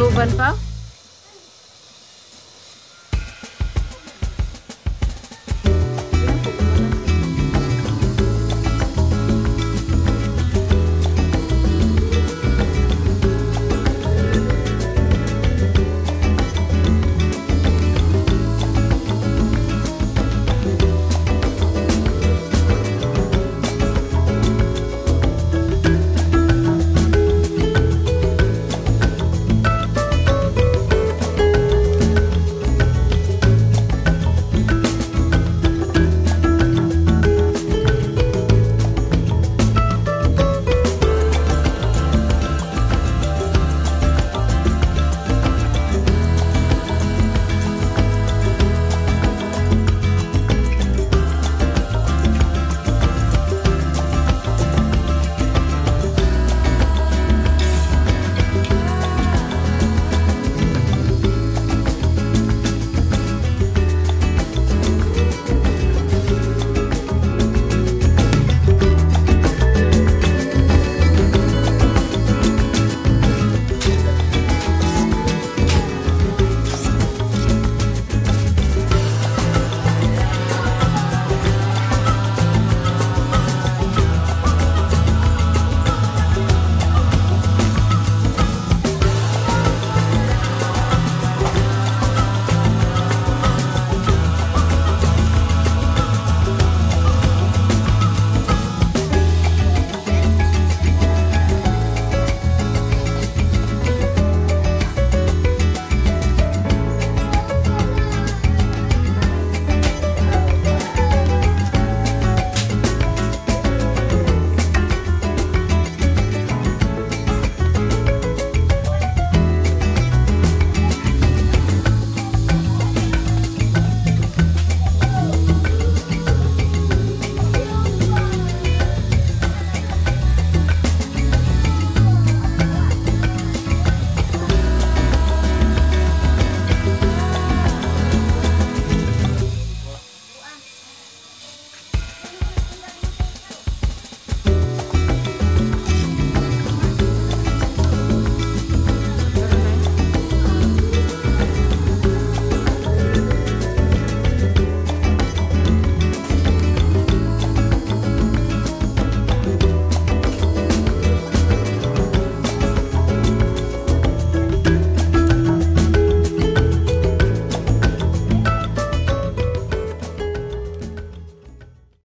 Glue बन पाओ।